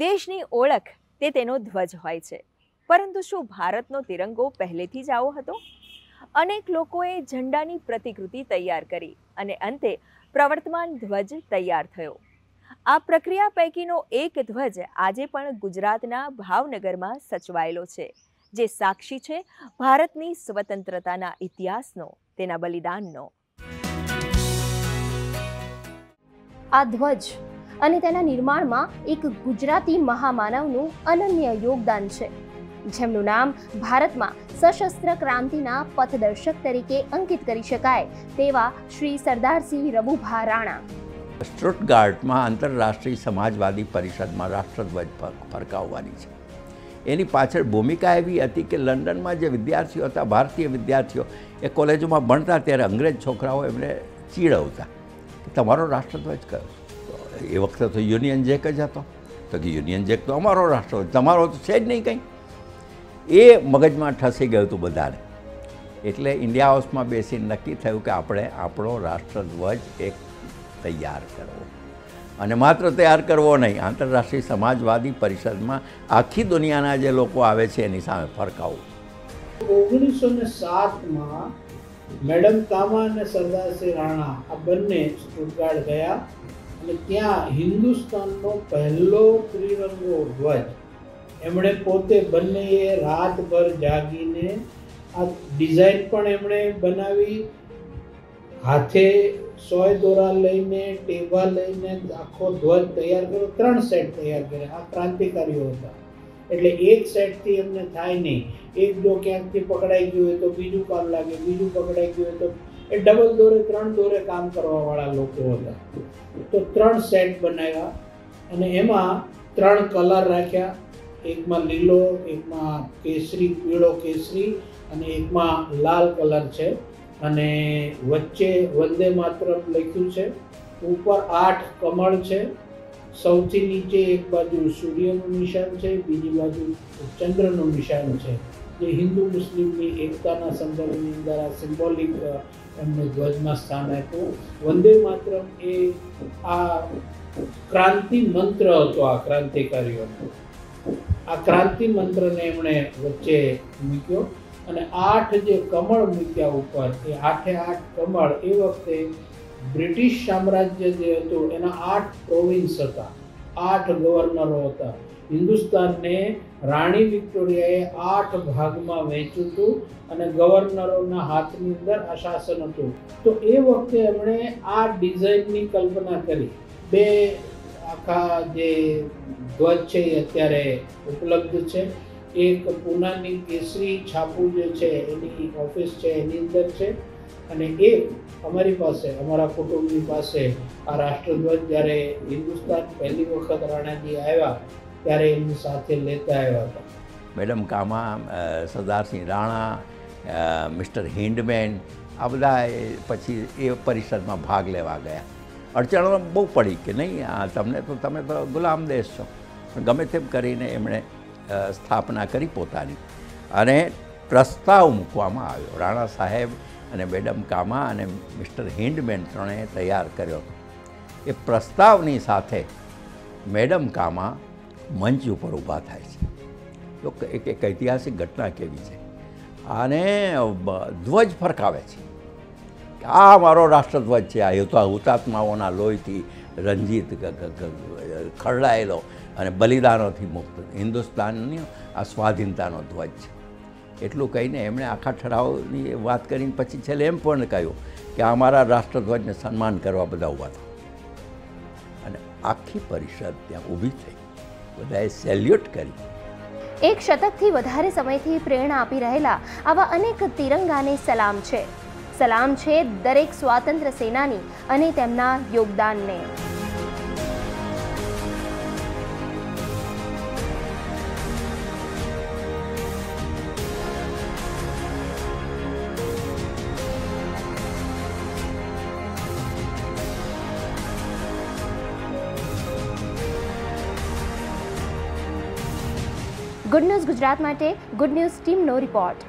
દેશની ઓળખ તે તેનો ધ્વજ હોય છે. પરંતુ શું ભારતનો તિરંગો પહેલેથી જ આવો હતો? અનેક લોકોએ ઝંડાની પ્રતિકૃતિ તૈયાર કરી અને અંતે પ્રવર્તમાન ધ્વજ તૈયાર થયો. આ પ્રક્રિયા પૈકીનો એક ધ્વજ આજે પણ ગુજરાતના ભાવનગરમાં સચવાયેલો છે, જે સાક્ષી છે ભારતની સ્વતંત્રતાના ઇતિહાસનો, તેના બલિદાનનો. આ ધ્વજ અને તેના નિર્માણમાં એક ગુજરાતી મહામાનવનું અનન્ય યોગદાન છે. જેમનું નામ ભારતમાં સશસ્ત્ર ક્રાંતિના પથદર્શક તરીકે અંકિત કરી શકાય તેવા શ્રી સરદારસિંહ રબુભા રાણા. સ્ટુટગાર્ટમાં આંતરરાષ્ટ્રીય સમાજવાદી પરિષદમાં રાષ્ટ્રધ્વજ ફરકાવવાની છે. એની પાછળ ભૂમિકા એવી હતી કે લંડનમાં જે વિદ્યાર્થીઓ હતા, ભારતીય વિદ્યાર્થીઓ, એ કોલેજોમાં ભણતા ત્યારે અંગ્રેજ છોકરાઓ એમને ચીડવતા કે તમારો રાષ્ટ્રધ્વજ કયો તો એ વખતે તો યુનિયન જેક જ હતો. તો કે યુનિયન જેક તો અમારો રાષ્ટ્ર તમારો તો છે જ નહીં કંઈ. એ મગજમાં ઠસી ગયું હતું બધાને. એટલે ઇન્ડિયા હાઉસમાં બેસીને નક્કી થયું કે આપણે આપણો રાષ્ટ્રધ્વજ એક તૈયાર કરવો. અને માત્ર તૈયાર કરવો નહીં, આંતરરાષ્ટ્રીય સમાજવાદી પરિષદમાં આખી દુનિયાના જે લોકો આવે છે એની સામે ફરકાવવું ઓગણીસો ને સાતમાં મેડમ કામા અને સરદારસિંહ રાણા આ બંને ગયા. અને ત્યાં હિન્દુસ્તાનનો પહેલો ત્રિરંગો ધ્વજ. એમણે પોતે બંનેએ રાતભર જાગીને આ ડિઝાઇન પણ એમણે બનાવી. હાથે સોય દોરા લઈને, ટેવા લઈને આખો ધ્વજ તૈયાર કર્યો. ત્રણ સેટ તૈયાર કર્યા. આ ક્રાંતિકારીઓ હતા. એટલે એક સેટથી એમને થાય નહીં. એક જો ક્યાંકથી પકડાઈ ગયું હોય તો બીજું કામ લાગે, બીજું પકડાઈ ગયું હોય તો એ ડબલ દોરે ત્રણ દોરે કામ કરવાવાળા લોકો હતા. તો ત્રણ સેટ બનાવ્યા અને એમાં ત્રણ કલર રાખ્યા. એકમાં લીલો, એકમાં કેસરી, પીળો કેસરી અને એકમાં લાલ કલર છે. અને વચ્ચે વંદે માતરમ લખ્યું છે. ઉપર આઠ કમળ છે. સૌથી નીચે એક બાજુ સૂર્યનું નિશાન છે, બીજી બાજુ ચંદ્રનું નિશાન છે. જે હિન્દુ મુસ્લિમની એકતાના સંદર્ભની અંદર આ સિમ્બોલિક એમને ધ્વજમાં સ્થાન આપ્યું. વંદે માતરમ એ આ ક્રાંતિ મંત્ર હતો, આ ક્રાંતિકારીઓનો આ ક્રાંતિ મંત્રને એમણે વચ્ચે મૂક્યો અને આઠ જે કમળ મૂક્યા ઉપર, એ આઠે આઠ કમળ એ વખતે બ્રિટિશ સામ્રાજ્ય જે હતું, એના આઠ પ્રોવિન્સ હતા. આઠ ગવર્નરો હતા. હિન્દુસ્તાનને રાણી વિક્ટોરિયાએ આઠ ભાગમાં વહેંચ્યું હતું અને ગવર્નરોના હાથની અંદર આ શાસન હતું. તો એ વખતે એમણે આ ડિઝાઇનની કલ્પના કરી. બે આખા જે ધ્વજ છે એ અત્યારે ઉપલબ્ધ છે. એક પૂનાની કેસરી છાપું જે છે, એની ઓફિસ છે, એની અંદર છે. અને એ અમારી પાસે, અમારા કુટુંબની પાસે, આ રાષ્ટ્રધ્વજ જ્યારે હિન્દુસ્તાન પહેલી વખત રાણાજી આવ્યા, ત્યારે એમની સાથે લેતા આવ્યા હતા. Madam Cama Sardarsinh Rana mister Hyndman, આ બધા પછી એ પરિષદમાં ભાગ લેવા ગયા. અડચણો બહુ પડી કે નહીં, આ તમને તો, તમે તો ગુલામ દેશ છો. ગમે તેમ કરીને એમણે સ્થાપના કરી પોતાની. અને પ્રસ્તાવ મૂકવામાં આવ્યો. રાણા સાહેબ અને મેડમ કામા અને મિસ્ટર હિન્ડમેન ત્રણેય તૈયાર કર્યો. એ પ્રસ્તાવની સાથે મેડમ કામા મંચ ઉપર ઊભા થાય છે. તો એક એક ઐતિહાસિક ઘટના કેવી છે? અને ધ્વજ ફરકાવે છે. આ મારો રાષ્ટ્રધ્વજ છે, આ તો હુતાત્માઓના લોહીથી રંજીત ખરડાયેલો અને બલિદાનોથી મુક્ત. હિન્દુસ્તાનની આ સ્વાધીનતાનો ધ્વજ છે. એટલું કહીને એમણે આખા ઠરાવની વાત કરીને પછી છેલ્લે એમ પણ કહ્યું કે અમારા રાષ્ટ્રધ્વજને સન્માન કરવા બધા ઊભા થયા અને આખી પરિષદ ત્યાં ઊભી થઈ. બધાએ સેલ્યુટ કરી. એક શતકથી વધારે સમયથી પ્રેરણા આપી રહેલા આવા અનેક તિરંગાને સલામ છે. સલામ છે દરેક સ્વાતંત્ર્ય સેનાની અને તેમના યોગદાનને. ગુડ ન્યૂઝ ગુજરાત માટે ગુડ ન્યૂઝ ટીમનો રિપોર્ટ